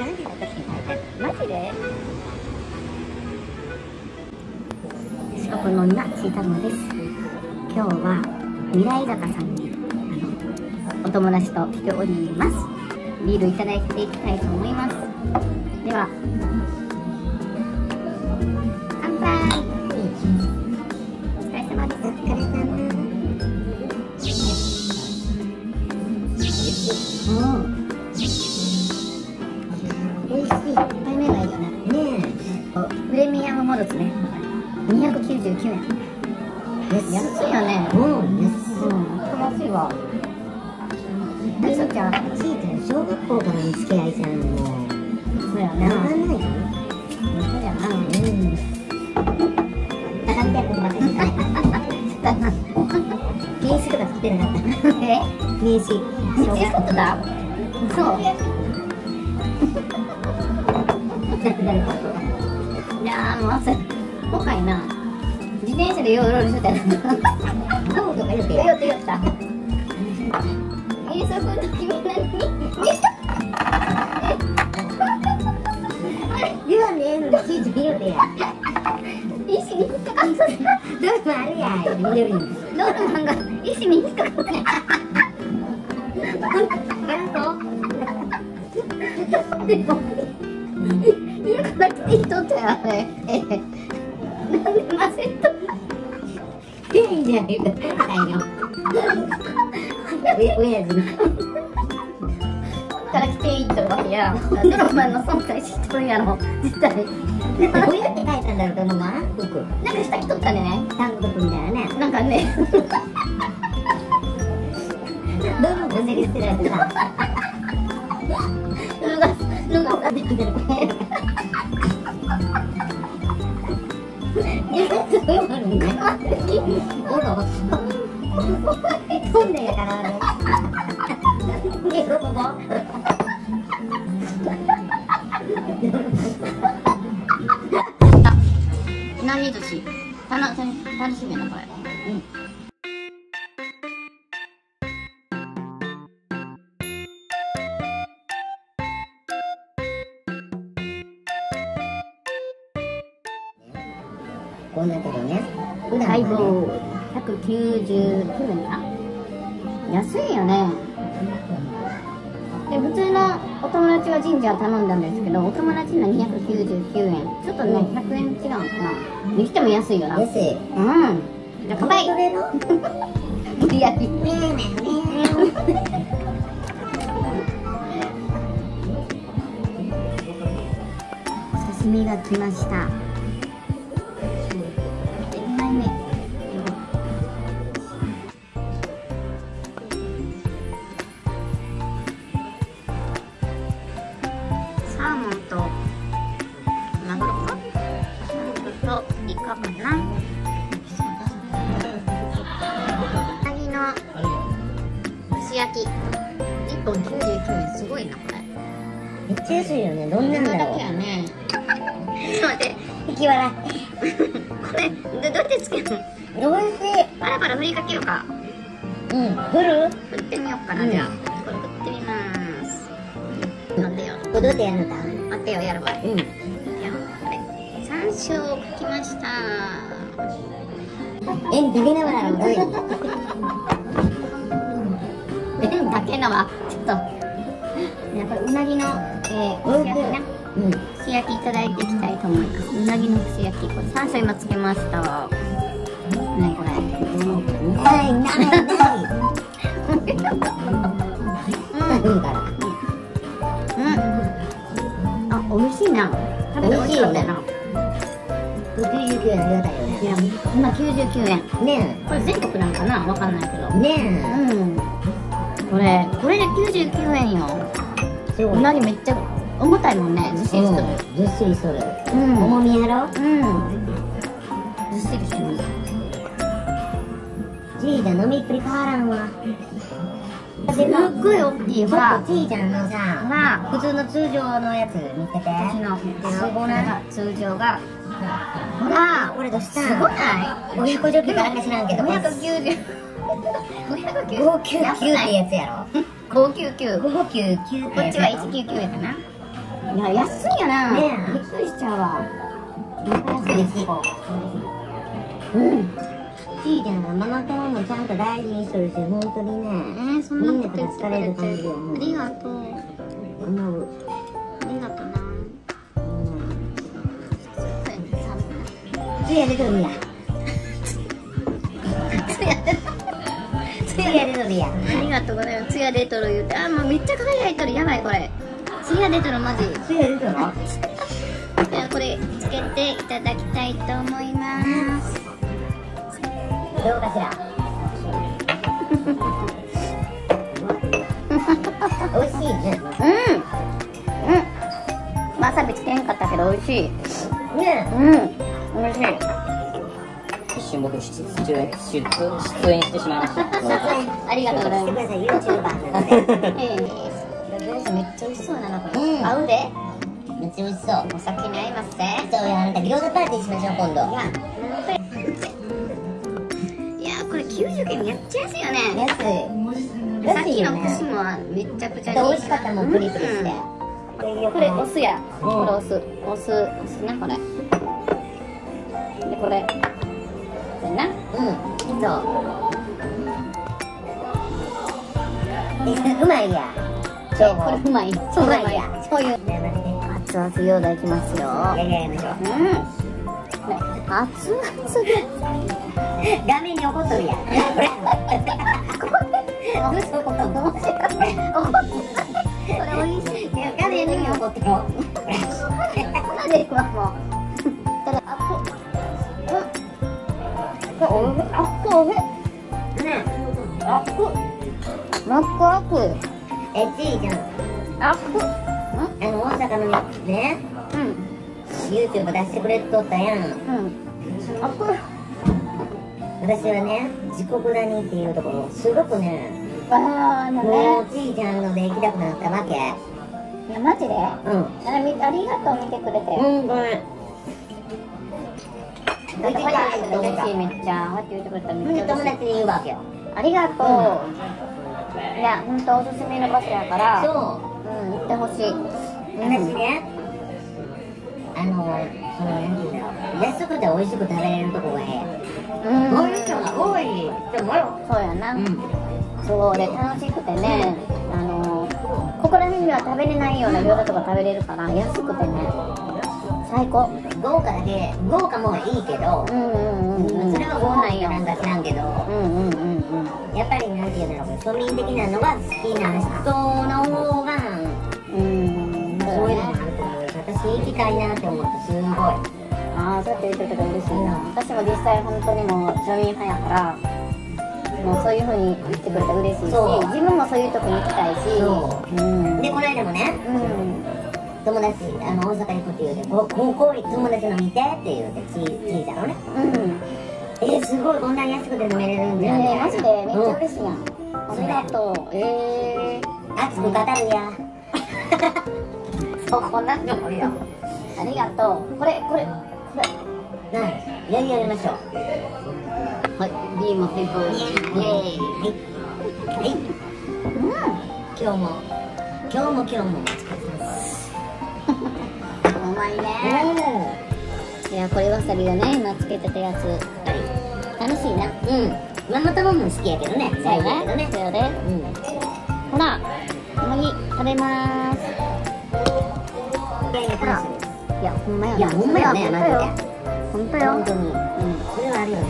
何時の時に書い。てマジで？四国のなちたのです。今日は未来坂さんにあのお友達と来ております。ビールいただいていきたいと思います。では乾杯。ちゃん小学校からの付き合いじゃんもうそうやね長な。いそうやなうん高見たいことばかりじゃない名刺とか作ってなかった。え名刺小学校だそういやもうそれ今回な自転車でようろうろしてた。よどうとか言うてよって言った。遠足の君何言わねえのにちーちゃん言うてや石に引っかかったどうもあるや緑にドーマンが石に引っかかったでも家から来て人ったよあれええなんで混ぜといいじゃん言うてたよ親父のから来ていいとわけやドローマンの存在知っとるやろ絶対。どうやって書いたんだろうと思うわ服。なんか下着とったね。タンクトップみたいなねなんかね。どうもごせり捨てられ てた布が布が出てくるそうなるんだよ。おろ飛んでやからねねこここ何年たの楽しみやなこれ。うん。こうなってるね普段ハイはね。ボール199円か安いよねで普通のお友達はジンジャー頼んだんですけどお友達の299円。ちょっとね100円違うのかな。にしても安いよな。うん。安いじゃあ乾杯。無理 やりねえねえねお刺身が来ましたとイカかな。うなぎの串焼き。1本99円すごいなこれめっちゃ安いよね。どんなんだろうやねちょっと待って引き？笑これでどうやってつけるの？いおいしいパラパラ振りかけようかうん。振る振ってみようかな、うんじゃあ。これ振ってみます。飲んでよ。これどうやってやるのか待ってよやるわようん山椒をかきました。円かけながらもどういう麺だけのはちょっとやっぱりうなぎの、えー、串焼きねうん。串焼きいただいていきたいと思います。うなぎの串焼きこれ山椒今つけました。何これ。ないないないうん。うん。あ美味しいな。食べて美味しかったよな99円ありがたいよねいや今99円。ねこれ全国なんかな？わかんないけど。え。ねうん。これこれで99円よ。えすごい。うなぎめっちゃ重たいもんね。ずっしりしとるずっしりしとる。うん。重みやろ？うん。ずっしりしてますじいちゃん飲みっぷり変わらんわ。すっごい大きいほらっとちいちゃんのさ普通の通常のやつ見てて。私の通常がほらこれどうしたすごない親子ジョッキかなんか知らんけど590 599 599ってやつやろ。599 599ってこっちは199円かな。いや安いよな、ねえ。びっくりしちゃうわ。嬉しいうん。ちいちゃんがママ友もちゃんと大事にしとるし本当にねえー、そんなれてみんなが助かれる感じよありがとう。思うつや出とるやつやでつや出とるやありがとうございます。ツヤ出とる言うて、あ、もうめっちゃ輝いとる。やばいこれ。ツヤ出とるマジ。つや出とるではこれつけていただきたいと思います。どうかしら？美味しいねうん。うん。わさびつけへんかったけど美味しい。ねうん。い。一瞬僕出出演出出演してしまいました。ありがとうございます。めっちゃ美味しそうなのこれ。うん合うで。めっちゃ美味しそうお酒に合いますね。そうやあんた餃子パーティーしましょう今度いやこれ90円めっちゃ安いよね。安いさっきの串もめっちゃくちゃで美味しかったもんプリプリしてうんこれお酢や、これお酢お酢お酢なこれでこれ。これな。うん。そう。えうまいや。でこれうまい。そううまいや。そういう。熱々餃子いきますよ。やりやりましょう。うん。ね。熱々。で画面に怒っと？るやん嘘こここれ美味しい。画面に怒ってで今 もうおいしいねあっこマックアップえちいちゃんあっこあの大阪のねうん YouTube 出してくれとったやんうんあっこ私はね自国谷っていうところすごくねああのもねうちいちゃんので行きたくなったわけいやマジでうんみありがとう見てくれてうんこれだってこうやって言ってくれたら嬉しいめっちゃこうやって言ってくれたらめっちゃ友達に言うわけよありがとう、いや本当おすすめの場所やからそううん行ってほしい私ねあのそのなんていうんだろう安くて美味しく食べれるとこがええうんそういう人が多いと思うそうやな、うんそうで楽しくてねあのここら辺には食べれないような餃子とか食べれるから安くてね最高。豪華だけ豪華もいいけどう、んうんうんうん。それは豪華かなんか知らんけどうんうんうんうん。やっぱりなんていうんだろう庶民的なのが好きな人の方がうんそういうのもあると思う私行きたいなって思ってすごい。ああそうやって言ってくれたら嬉しいな。私も実際本当にもう庶民派やからもうそういうふうに言ってくれたら嬉しいし自分もそういうとこに行きたいし。うん。でこの間もねうん友達あの大阪行くって言うてこここ友達の見てって言うてち聞いたのねうんえすごいこんなに安くて飲めれるんじゃんねえマジでめっちゃうん嬉しいやん。ありがとう。ええ熱く語るや。そ こなよありがとう。これこれこれ。はい。やりやりましょう。はい。ビームペコイエーイ。はい、はい、うん。今日も今日も今日もまいね。いやこれわさびがね今つけてたやつ楽しいな。うん。ママ友も好きやけどね最後やけどね。そうやで。うん。ほら麦食べまーす。いやいやほんまやほんまよね。マジで本当よ本当にうんそれはあるよ。ね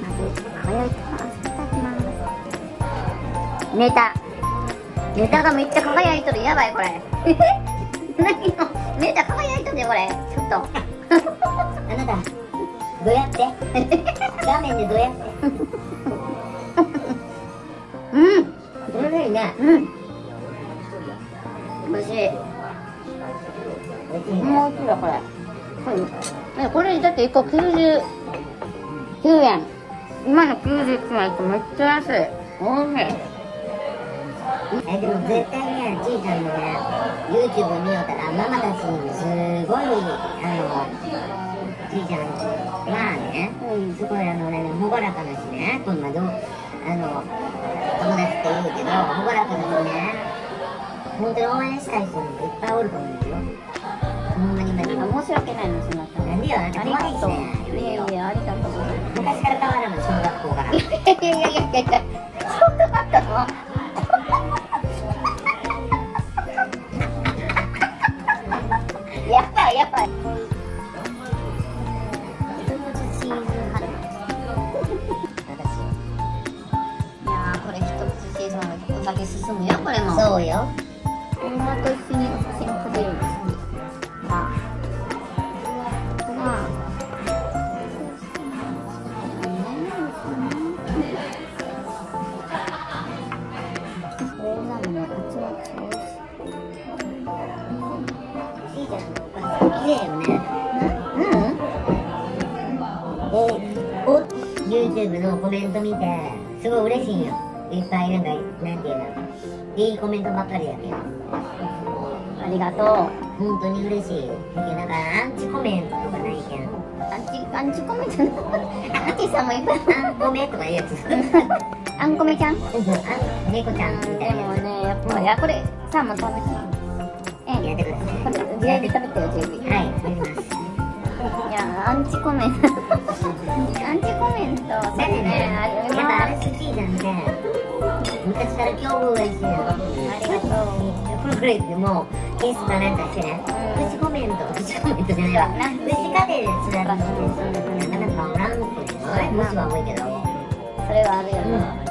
まず輝いてますいただきますネタ。ネタがめっちゃ輝いとる。やばいこれ。何？のネタ輝いとるでこれ。ちょっと。あなたどうやって？画面でどうやって？うん。おいしいね。うん。おい。しいねもう一だこれ。はいこれだって1個99円。今の99円ってめっちゃ安い。おいしいえでも絶対ねちいちゃんのね YouTube 見よったらママたちにすごいあのちいちゃんまあねうんすごいあのね朗らかなしねこんなどあの友達って言うけど朗らかなしね本当に応援したい人もいっぱいおると思うんですよほんまにマジでなんか申し訳ないのそなたなんでよなんかありがとう怖いしねいやいやありがとう昔から変わらんの小学校からいやいやいやいやいやそんなあったの派お酒進むよこれも。そうよ。女と一緒にお写真撮れるんですね。さあ。あちらちいいじゃん綺麗よねうん。えお YouTube のコメント見てすごい嬉しいん。よいっぱいなん。かなん。ていうのいいコメントばっかりやけどありがとう。本当に嬉しい。だけどなんかアンチコメントとかないけん。アンチアンチコメント アンチさんもいっぱい。アンコメとかいうやつ。あんこめちゃん。うんあん猫ちゃん。みたでいなやつもねやっぱいやこれさも食べて。えやってください。これ JB 食べてよ JB はいやります。いやアンチコメント。アンチコメントそうね。ねあやっぱアレスチーザンって昔から境遇が一緒やろありがとうプログレスでもケースかなんかしてね。うんプチコメントプチコメントじゃないわ。なんプチ家庭でつながってなかなかおらんけどねもしは多いけどそれはあるよね